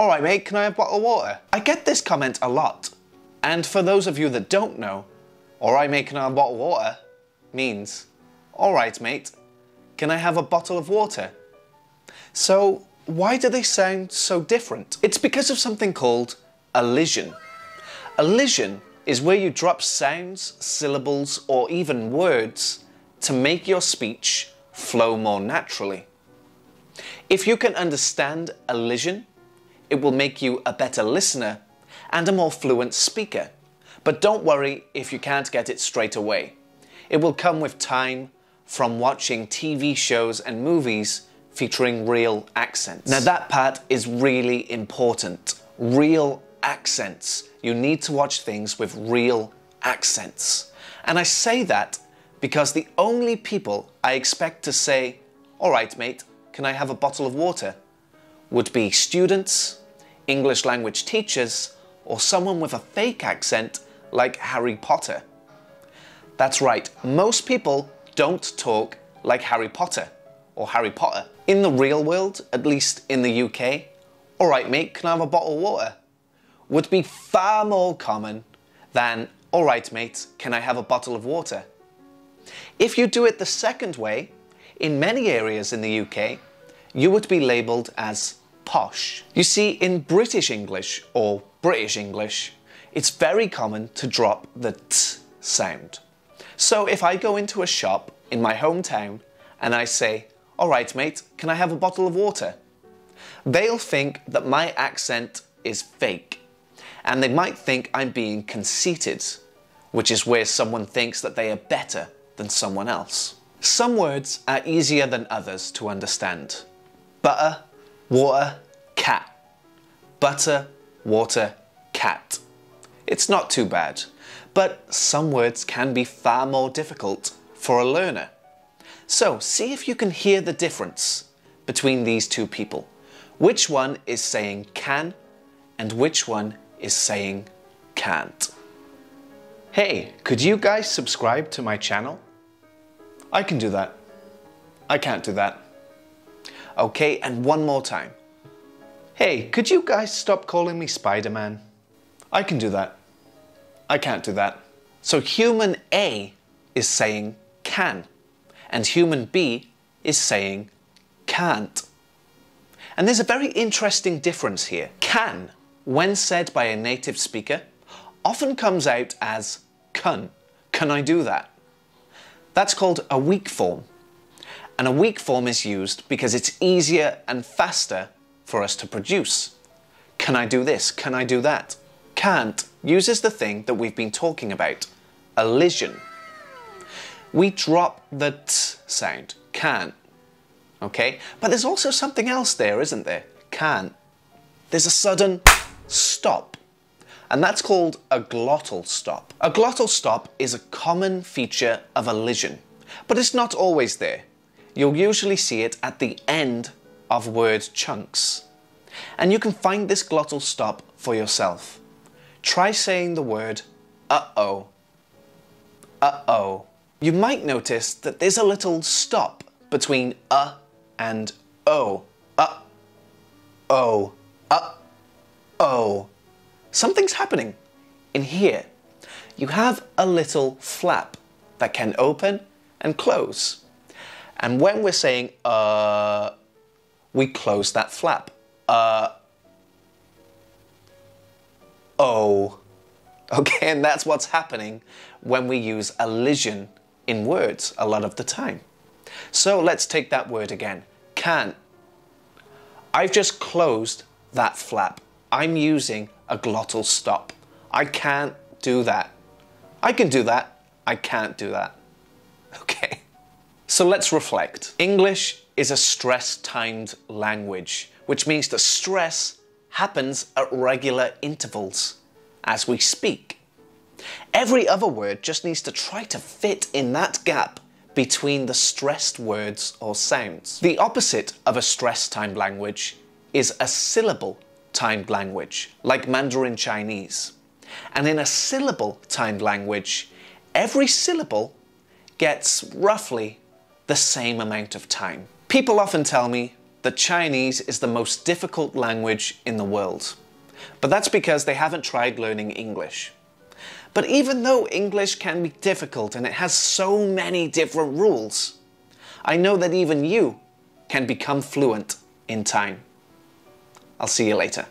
Alright mate, can I have a bottle of water? I get this comment a lot. And for those of you that don't know, alright mate, can I have a bottle of water? means, alright mate, can I have a bottle of water? So why do they sound so different? It's because of something called elision. Elision is where you drop sounds, syllables, or even words to make your speech flow more naturally. If you can understand elision, it will make you a better listener and a more fluent speaker. But don't worry if you can't get it straight away. It will come with time from watching TV shows and movies featuring real accents. Now that part is really important. Real accents. You need to watch things with real accents. And I say that because the only people I expect to say, alright mate, can I have a bottle of water? would be students, English language teachers, or someone with a fake accent like Harry Potter. That's right, most people don't talk like Harry Potter or Harry Potter. In the real world, at least in the UK, alright mate, can I have a bottle of water? would be far more common than alright mate, can I have a bottle of water? If you do it the second way, in many areas in the UK, you would be labelled as posh. You see, in British English or British English, it's very common to drop the t sound. So if I go into a shop in my hometown and I say, alright mate, can I have a bottle of water? They'll think that my accent is fake and they might think I'm being conceited, which is where someone thinks that they are better than someone else. Some words are easier than others to understand. Butter, water, cat. Butter, water, cat. It's not too bad but some words can be far more difficult for a learner. So see if you can hear the difference between these two people. Which one is saying can and which one is saying can't. Hey, could you guys subscribe to my channel? I can do that. I can't do that. Okay, and one more time. Hey, could you guys stop calling me Spider-Man? I can do that. I can't do that. So human A is saying can, and human B is saying can't. And there's a very interesting difference here. Can, when said by a native speaker, often comes out as can. Can I do that? That's called a weak form. And a weak form is used because it's easier and faster for us to produce. Can I do this? Can I do that? Can't uses the thing that we've been talking about, elision. We drop the t sound, can't. Okay? But there's also something else there, isn't there? Can't. There's a sudden stop. And that's called a glottal stop. A glottal stop is a common feature of elision, but it's not always there. You'll usually see it at the end of word chunks. And you can find this glottal stop for yourself. Try saying the word uh-oh. Uh-oh. You might notice that there's a little stop between uh and oh. Uh-oh. Uh-oh. Something's happening in here. You have a little flap that can open and close. And when we're saying uh, we close that flap. Uh, oh. Okay, and that's what's happening when we use elision in words a lot of the time. So let's take that word again. Can. I've just closed that flap. I'm using a glottal stop. I can't do that. I can do that. I can't do that. So let's reflect. English is a stress-timed language, which means the stress happens at regular intervals as we speak. Every other word just needs to try to fit in that gap between the stressed words or sounds. The opposite of a stress-timed language is a syllable-timed language, like Mandarin Chinese. And in a syllable-timed language, every syllable gets roughly the same amount of time. People often tell me, that Chinese is the most difficult language in the world. But that's because they haven't tried learning English. But even though English can be difficult and it has so many different rules, I know that even you can become fluent in time. I'll see you later.